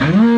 Mm-hmm.